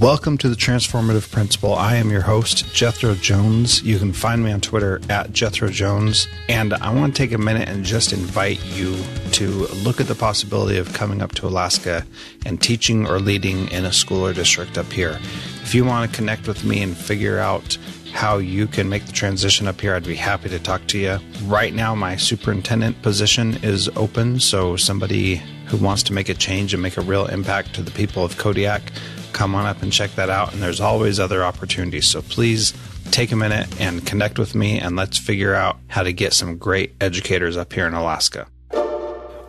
Welcome to the Transformative Principal. I am your host, Jethro Jones. You can find me on Twitter at Jethro Jones. And I want to take a minute and just invite you to look at the possibility of coming up to Alaska and teaching or leading in a school or district up here. If you want to connect with me and figure out how you can make the transition up here, I'd be happy to talk to you. Right now, my superintendent position is open, so somebody who wants to make a change and make a real impact to the people of Kodiak come on up and check that out. And there's always other opportunities. So please take a minute and connect with me and let's figure out how to get some great educators up here in Alaska.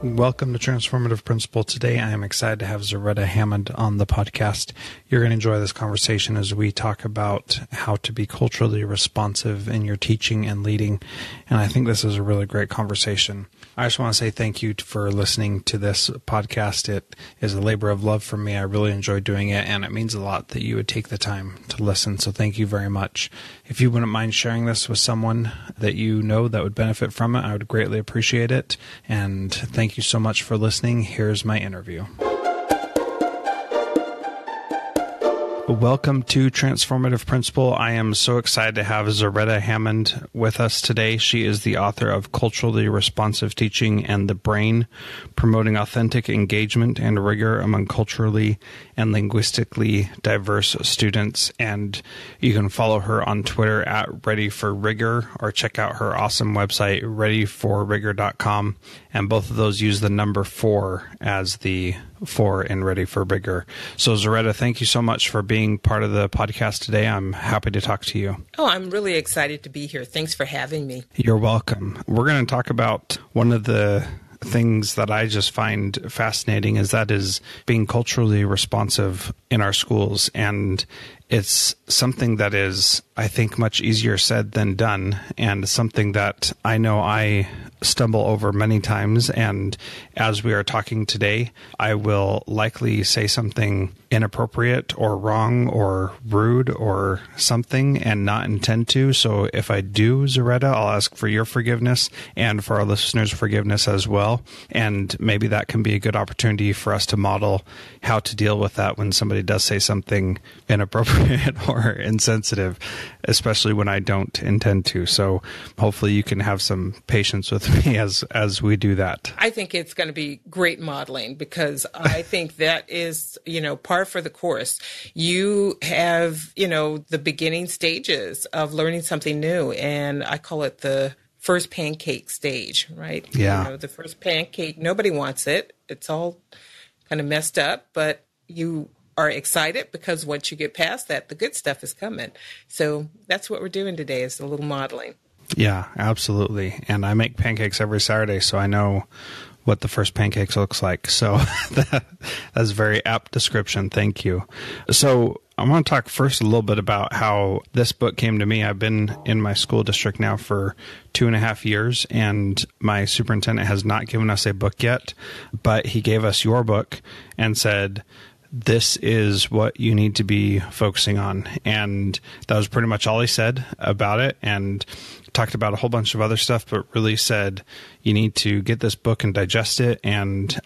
Welcome to Transformative Principal. Today I am excited to have Zaretta Hammond on the podcast. You're going to enjoy this conversation as we talk about how to be culturally responsive in your teaching and leading. And I think this is a really great conversation. I just want to say thank you for listening to this podcast. It is a labor of love for me. I really enjoy doing it, and it means a lot that you would take the time to listen. So thank you very much. If you wouldn't mind sharing this with someone that you know that would benefit from it, I would greatly appreciate it. And thank you so much for listening. Here's my interview. Welcome to Transformative Principal. I am so excited to have Zaretta Hammond with us today. She is the author of Culturally Responsive Teaching and the Brain, promoting authentic engagement and rigor among culturally and linguistically diverse students. And you can follow her on Twitter at Ready for Rigor or check out her awesome website, readyforrigor.com. And both of those use the number four as the four and Ready for rigor. So, Zaretta, thank you so much for being part of the podcast today. I'm happy to talk to you. Oh, I'm really excited to be here. Thanks for having me. You're welcome. We're going to talk about one of the things that I just find fascinating is that is being culturally responsive in our schools and it's something that is I think much easier said than done and something that I know I stumble over many times. And as we are talking today, I will likely say something inappropriate or wrong or rude or something and not intend to. So if I do, Zaretta, I'll ask for your forgiveness and for our listeners' forgiveness as well. And maybe that can be a good opportunity for us to model how to deal with that when somebody does say something inappropriate or insensitive, especially when I don't intend to. So hopefully you can have some patience with me as as we do that. I think it's going to be great modeling because I think that is, you know, par for the course. You have, you know, the beginning stages of learning something new and I call it the first pancake stage, right? Yeah. You know, the first pancake, nobody wants it. It's all kind of messed up, but you are excited because once you get past that, the good stuff is coming. So that's what we're doing today is a little modeling. Yeah, absolutely. And I make pancakes every Saturday, so I know what the first pancakes looks like. So that, that's a very apt description. Thank you. So I want to talk first a little bit about how this book came to me. I've been in my school district now for two and a half years, and my superintendent has not given us a book yet, but he gave us your book and said, this is what you need to be focusing on. And that was pretty much all he said about it. And talked about a whole bunch of other stuff, but really said you need to get this book and digest it and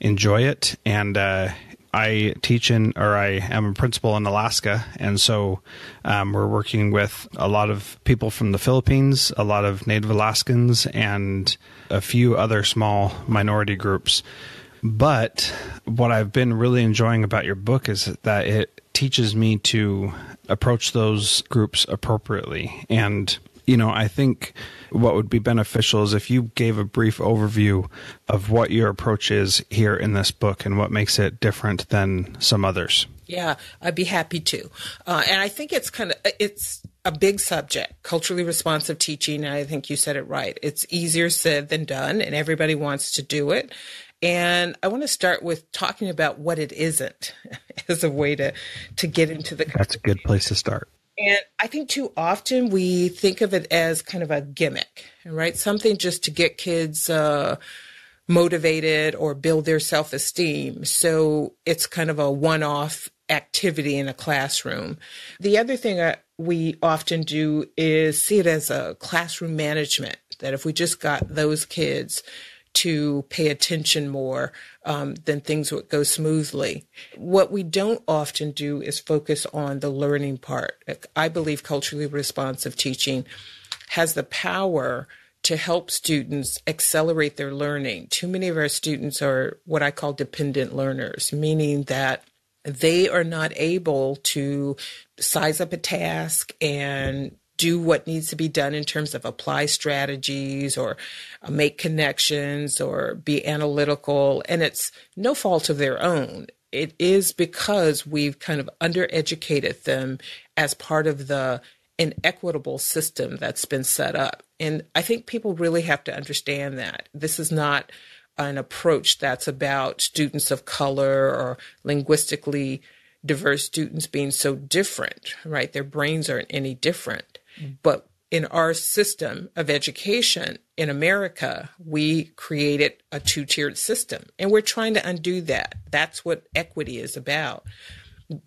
enjoy it. And, uh, I teach in, or I am a principal in Alaska, and so um, we're working with a lot of people from the Philippines, a lot of Native Alaskans, and a few other small minority groups but what I've been really enjoying about your book is that it teaches me to approach those groups appropriately. And, you know, I think what would be beneficial is if you gave a brief overview of what your approach is here in this book and what makes it different than some others. Yeah, I'd be happy to. Uh, and I think it's kind of, it's, a big subject, culturally responsive teaching. And I think you said it right. It's easier said than done, and everybody wants to do it. And I want to start with talking about what it isn't as a way to, to get into the. That's a good place to start. And I think too often we think of it as kind of a gimmick, right? Something just to get kids uh, motivated or build their self esteem. So it's kind of a one off activity in a classroom. The other thing uh, we often do is see it as a classroom management, that if we just got those kids to pay attention more, um, then things would go smoothly. What we don't often do is focus on the learning part. I believe culturally responsive teaching has the power to help students accelerate their learning. Too many of our students are what I call dependent learners, meaning that they are not able to size up a task and do what needs to be done in terms of apply strategies or uh, make connections or be analytical. And it's no fault of their own. It is because we've kind of undereducated them as part of the inequitable system that's been set up. And I think people really have to understand that. This is not an approach that's about students of color or linguistically diverse students being so different, right? Their brains aren't any different. But in our system of education in America, we created a two tiered system, and we're trying to undo that. That's what equity is about.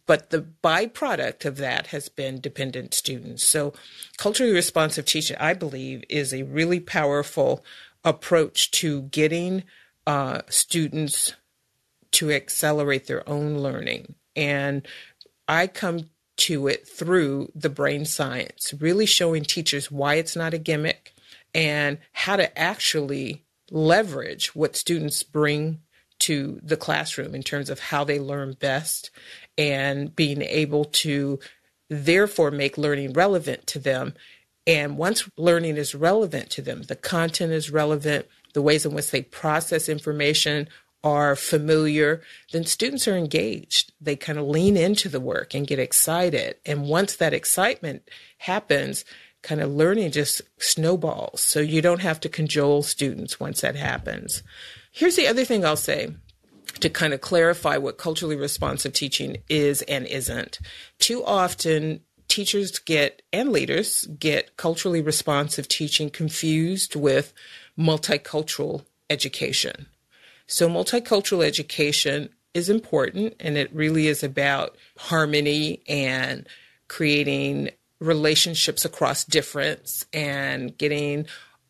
But the byproduct of that has been dependent students. So, culturally responsive teaching, I believe, is a really powerful approach to getting uh, students to accelerate their own learning. And I come to it through the brain science, really showing teachers why it's not a gimmick and how to actually leverage what students bring to the classroom in terms of how they learn best and being able to therefore make learning relevant to them. And once learning is relevant to them, the content is relevant, the ways in which they process information are familiar, then students are engaged. They kind of lean into the work and get excited. And once that excitement happens, kind of learning just snowballs. So you don't have to cajole students once that happens. Here's the other thing I'll say to kind of clarify what culturally responsive teaching is and isn't. Too often, teachers get and leaders get culturally responsive teaching confused with multicultural education. So, multicultural education is important and it really is about harmony and creating relationships across difference and getting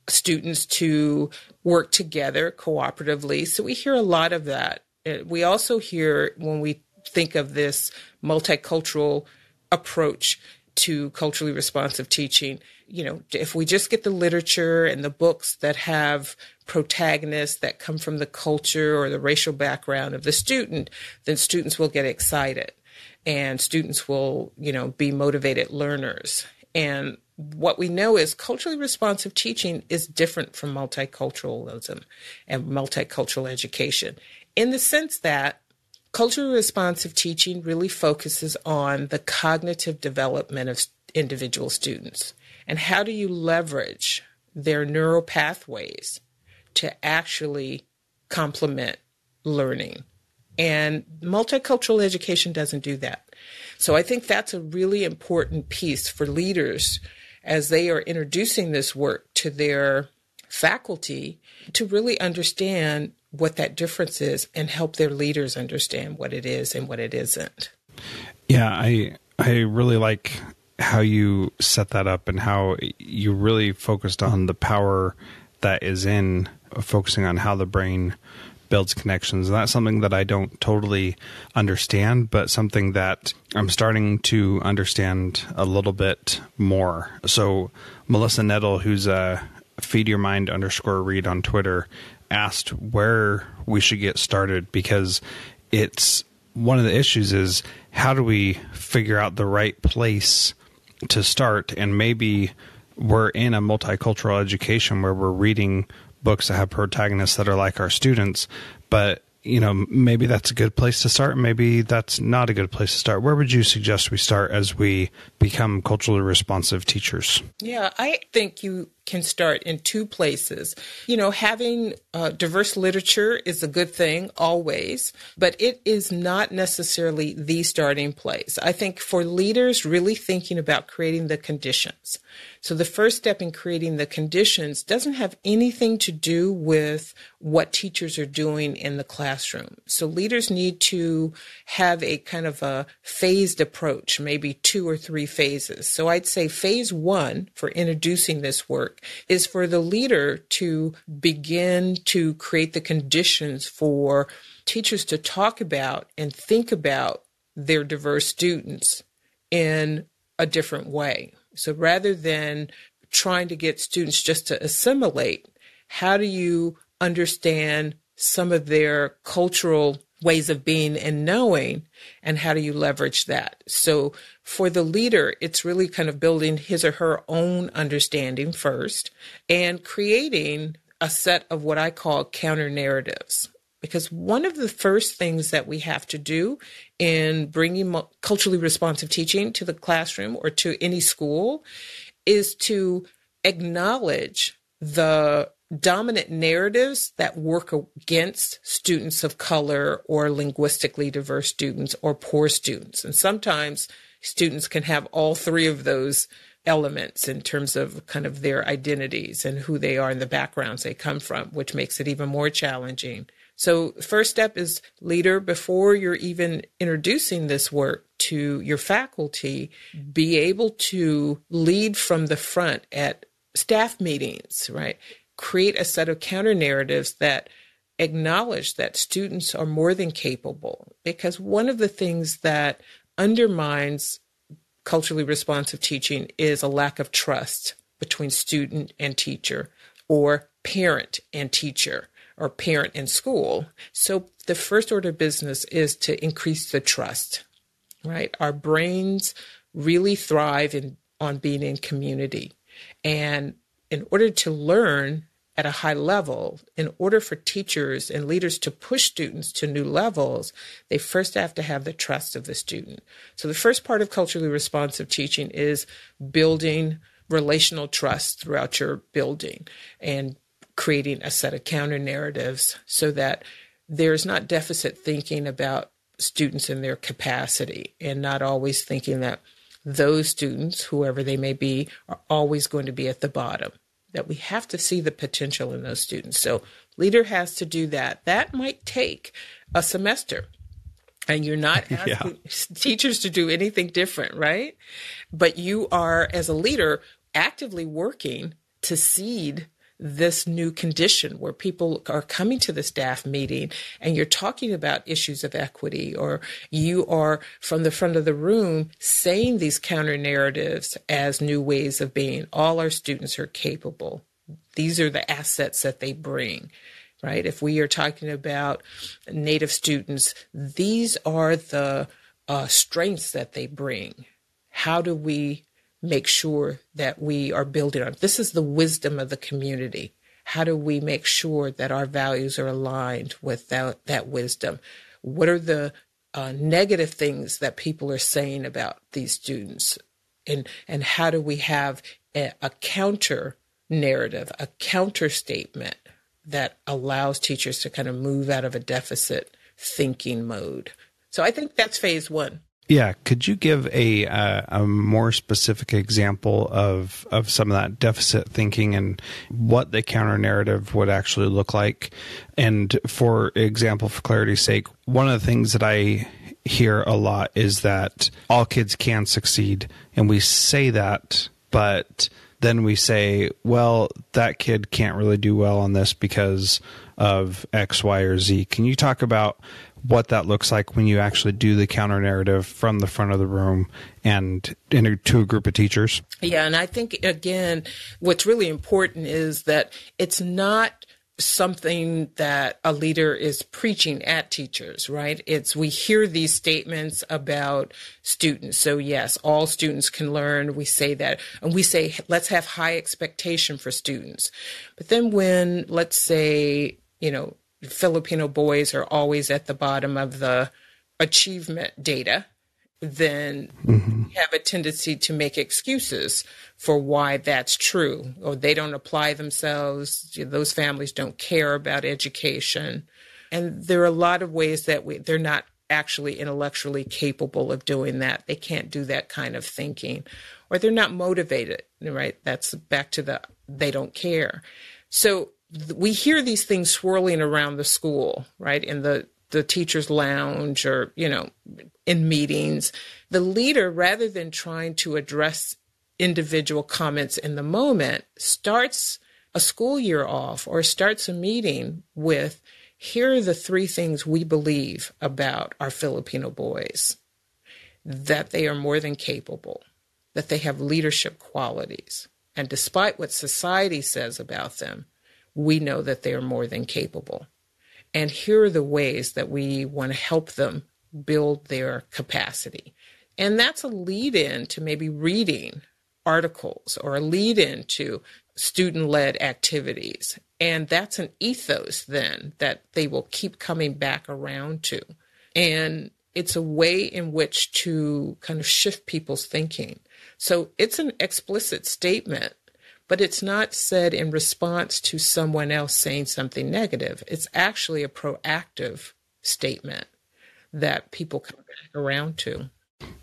students to work together cooperatively. So, we hear a lot of that. Uh, we also hear when we think of this multicultural approach to culturally responsive teaching, you know, if we just get the literature and the books that have protagonists that come from the culture or the racial background of the student, then students will get excited and students will, you know, be motivated learners. And what we know is culturally responsive teaching is different from multiculturalism and multicultural education in the sense that culturally responsive teaching really focuses on the cognitive development of individual students. And how do you leverage their neural pathways to actually complement learning? And multicultural education doesn't do that. So I think that's a really important piece for leaders as they are introducing this work to their faculty to really understand what that difference is and help their leaders understand what it is and what it isn't. Yeah, I I really like how you set that up and how you really focused on the power that is in focusing on how the brain builds connections. And that's something that I don't totally understand, but something that I'm starting to understand a little bit more. So, Melissa Nettle, who's a feed your mind underscore read on Twitter, asked where we should get started because it's one of the issues is how do we figure out the right place to start and maybe we're in a multicultural education where we're reading books that have protagonists that are like our students but you know maybe that's a good place to start maybe that's not a good place to start. Where would you suggest we start as we become culturally responsive teachers? Yeah i think you can start in two places. You know, having uh, diverse literature is a good thing always, but it is not necessarily the starting place. I think for leaders really thinking about creating the conditions. So the first step in creating the conditions doesn't have anything to do with what teachers are doing in the classroom. So leaders need to have a kind of a phased approach, maybe two or three phases. So I'd say phase one for introducing this work is for the leader to begin to create the conditions for teachers to talk about and think about their diverse students in a different way. So rather than trying to get students just to assimilate, how do you understand some of their cultural ways of being and knowing and how do you leverage that? So for the leader it's really kind of building his or her own understanding first and creating a set of what i call counter narratives. Because one of the first things that we have to do in bringing culturally responsive teaching to the classroom or to any school is to acknowledge the dominant narratives that work against students of color or linguistically diverse students or poor students. And sometimes students can have all three of those elements in terms of kind of their identities and who they are and the backgrounds they come from, which makes it even more challenging. So, first step is leader, before you're even introducing this work to your faculty, be able to lead from the front at staff meetings, right? Create a set of counter narratives that acknowledge that students are more than capable. Because one of the things that undermines culturally responsive teaching is a lack of trust between student and teacher or parent and teacher or parent and school. So the first order of business is to increase the trust, right? Our brains really thrive in, on being in community. And in order to learn at a high level, in order for teachers and leaders to push students to new levels, they first have to have the trust of the student. So the first part of culturally responsive teaching is building relational trust throughout your building and creating a set of counter narratives so that there's not deficit thinking about students and their capacity and not always thinking that those students, whoever they may be, are always going to be at the bottom. That we have to see the potential in those students. So, leader has to do that. That might take a semester. And you're not asking yeah. teachers to do anything different, right? But you are, as a leader, actively working to seed this new condition where people are coming to the staff meeting and you're talking about issues of equity or you are from the front of the room saying these counter narratives as new ways of being. All our students are capable. These are the assets that they bring right? If we are talking about Native students, these are the uh, strengths that they bring. How do we make sure that we are building on. This is the wisdom of the community. How do we make sure that our values are aligned with that, that wisdom? What are the uh, negative things that people are saying about these students? And, and how do we have a, a counter narrative, a counter statement that allows teachers to kind of move out of a deficit thinking mode? So I think that's phase one. Yeah, could you give a uh, a more specific example of of some of that deficit thinking and what the counter narrative would actually look like? And for example, for clarity's sake, one of the things that I hear a lot is that all kids can succeed, and we say that, but then we say, well, that kid can't really do well on this because of X, Y, or Z. Can you talk about what that looks like when you actually do the counter narrative from the front of the room and to a group of teachers. Yeah, and I think again, what's really important is that it's not something that a leader is preaching at teachers, right? It's we hear these statements about students. So yes, all students can learn. We say that and we say let's have high expectation for students. But then when let's say, you know, Filipino boys are always at the bottom of the achievement data, then mm-hmm. have a tendency to make excuses for why that's true. Or they don't apply themselves. Those families don't care about education. And there are a lot of ways that we, they're not actually intellectually capable of doing that. They can't do that kind of thinking, or they're not motivated, right? That's back to the they don't care. So we hear these things swirling around the school, right? In the the teacher's lounge or, you know, in meetings. The leader, rather than trying to address individual comments in the moment starts a school year off or starts a meeting with here are the three things we believe about our Filipino boys that they are more than capable, that they have leadership qualities. And despite what society says about them, we know that they are more than capable. And here are the ways that we want to help them build their capacity. And that's a lead in to maybe reading articles or a lead in to student led activities. And that's an ethos then that they will keep coming back around to. And it's a way in which to kind of shift people's thinking. So it's an explicit statement, but it's not said in response to someone else saying something negative. It's actually a proactive statement that people come back around to.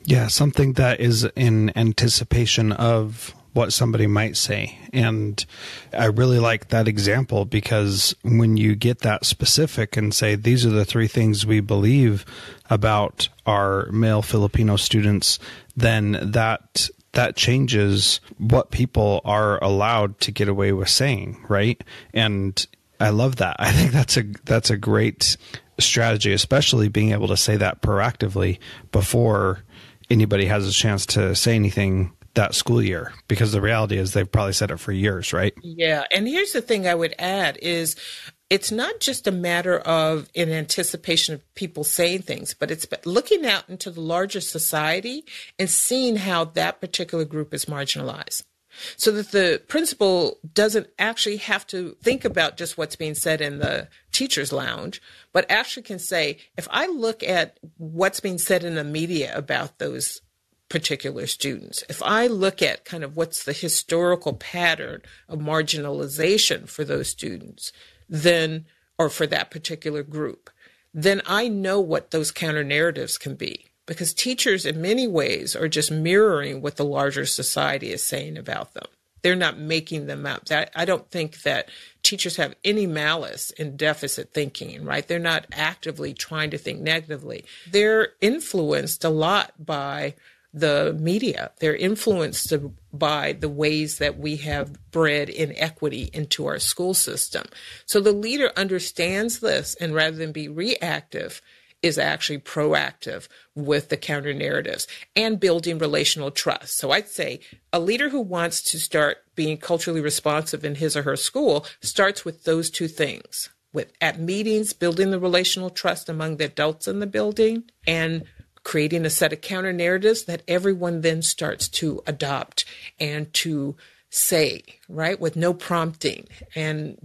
Yeah, something that is in anticipation of what somebody might say. And I really like that example because when you get that specific and say, these are the three things we believe about our male Filipino students, then that that changes what people are allowed to get away with saying, right? And I love that. I think that's a that's a great strategy, especially being able to say that proactively before anybody has a chance to say anything that school year because the reality is they've probably said it for years, right? Yeah. And here's the thing I would add is it's not just a matter of in anticipation of people saying things, but it's looking out into the larger society and seeing how that particular group is marginalized. So that the principal doesn't actually have to think about just what's being said in the teacher's lounge, but actually can say, if I look at what's being said in the media about those particular students. If I look at kind of what's the historical pattern of marginalization for those students, then, or for that particular group, then I know what those counter narratives can be. Because teachers, in many ways, are just mirroring what the larger society is saying about them. They're not making them up. That, I don't think that teachers have any malice in deficit thinking, right? They're not actively trying to think negatively. They're influenced a lot by the media. They're influenced by the ways that we have bred inequity into our school system. So the leader understands this and rather than be reactive, is actually proactive with the counter narratives and building relational trust. So I'd say a leader who wants to start being culturally responsive in his or her school starts with those two things. With at meetings, building the relational trust among the adults in the building and creating a set of counter narratives that everyone then starts to adopt and to say, right, with no prompting. And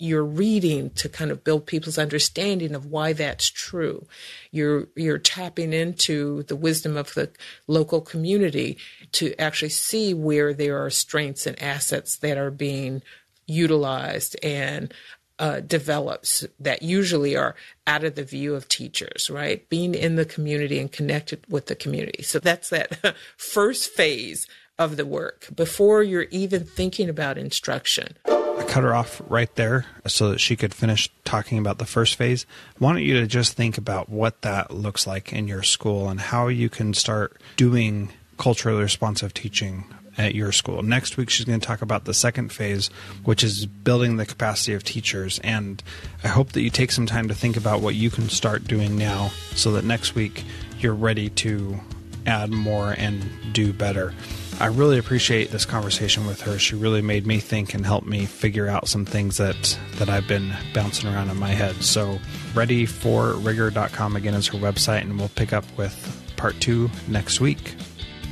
you're reading to kind of build people's understanding of why that's true. You're, you're tapping into the wisdom of the local community to actually see where there are strengths and assets that are being utilized and uh, develops that usually are out of the view of teachers, right? Being in the community and connected with the community. So that's that first phase of the work before you're even thinking about instruction. I cut her off right there so that she could finish talking about the first phase. I wanted you to just think about what that looks like in your school and how you can start doing culturally responsive teaching at your school. Next week, she's going to talk about the second phase, which is building the capacity of teachers. And I hope that you take some time to think about what you can start doing now so that next week you're ready to add more and do better. I really appreciate this conversation with her. She really made me think and helped me figure out some things that, that I've been bouncing around in my head. So, ready for rigor.com again is her website, and we'll pick up with part two next week.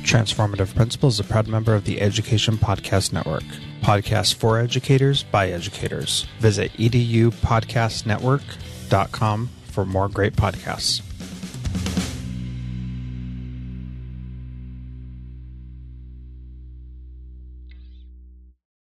Transformative Principles is a proud member of the Education Podcast Network. Podcasts for educators by educators. Visit edupodcastnetwork.com for more great podcasts.